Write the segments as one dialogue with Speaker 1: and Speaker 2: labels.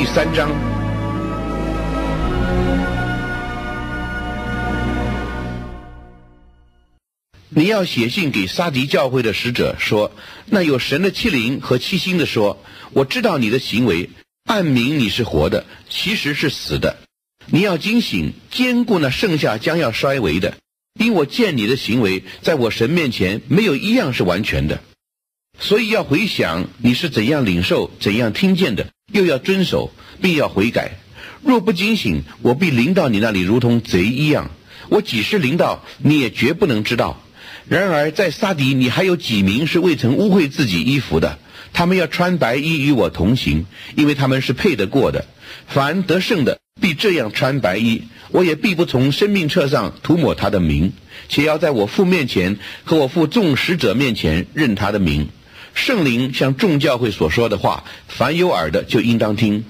Speaker 1: 第三章。你要写信给撒迪教会的使者说：那有神的欺凌和欺心的说，我知道你的行为，暗明你是活的，其实是死的。你要惊醒，坚固那剩下将要衰微的，因我见你的行为，在我神面前没有一样是完全的。所以要回想你是怎样领受、怎样听见的，又要遵守，并要悔改。若不惊醒，我必临到你那里，如同贼一样。我几时临到，你也绝不能知道。然而，在撒迪，你还有几名是未曾污秽自己衣服的？他们要穿白衣与我同行，因为他们是配得过的。凡得胜的，必这样穿白衣。我也必不从生命册上涂抹他的名，且要在我父面前和我父众使者面前认他的名。圣灵像众教会所说的话，凡有耳的就应当听。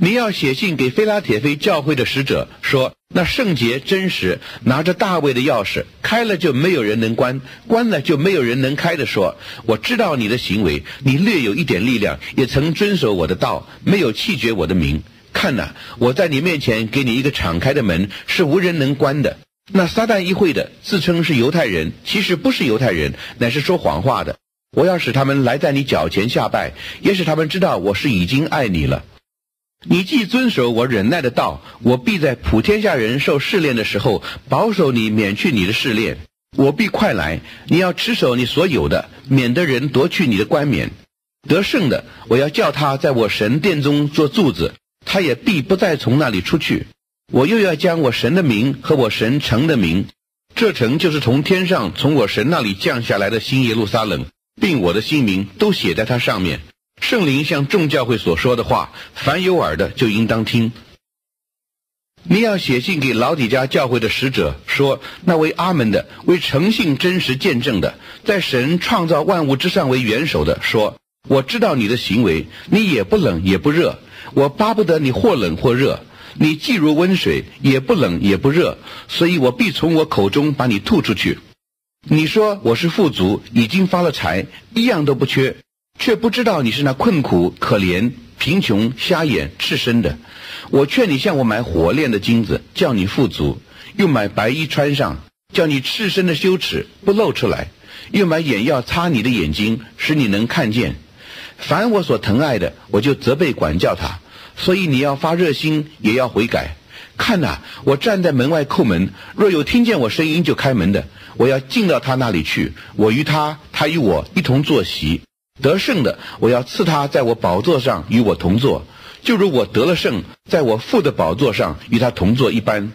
Speaker 1: 你要写信给菲拉铁菲教会的使者说：那圣洁真实，拿着大卫的钥匙，开了就没有人能关，关了就没有人能开的。说：我知道你的行为，你略有一点力量，也曾遵守我的道，没有弃绝我的名。看呐，我在你面前给你一个敞开的门，是无人能关的。那撒旦议会的自称是犹太人，其实不是犹太人，乃是说谎话的。我要使他们来在你脚前下拜，也使他们知道我是已经爱你了。你既遵守我忍耐的道，我必在普天下人受试炼的时候保守你，免去你的试炼。我必快来，你要持守你所有的，免得人夺去你的冠冕。得胜的，我要叫他在我神殿中做柱子，他也必不再从那里出去。我又要将我神的名和我神城的名，这城就是从天上从我神那里降下来的新耶路撒冷，并我的姓名都写在它上面。圣灵向众教会所说的话，凡有耳的就应当听。你要写信给老底家教会的使者说：那位阿门的，为诚信真实见证的，在神创造万物之上为元首的，说：我知道你的行为，你也不冷也不热，我巴不得你或冷或热。你既如温水，也不冷也不热，所以我必从我口中把你吐出去。你说我是富足，已经发了财，一样都不缺。却不知道你是那困苦、可怜、贫穷、瞎眼、赤身的。我劝你向我买火炼的金子，叫你富足；又买白衣穿上，叫你赤身的羞耻不露出来；又买眼药擦你的眼睛，使你能看见。凡我所疼爱的，我就责备管教他。所以你要发热心，也要悔改。看呐，我站在门外叩门，若有听见我声音就开门的，我要进到他那里去。我与他，他与我一同坐席。得胜的，我要赐他在我宝座上与我同坐，就如我得了胜，在我父的宝座上与他同坐一般。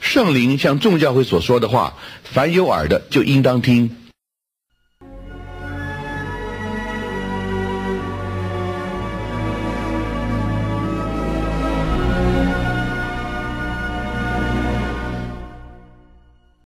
Speaker 1: 圣灵像众教会所说的话，凡有耳的就应当听。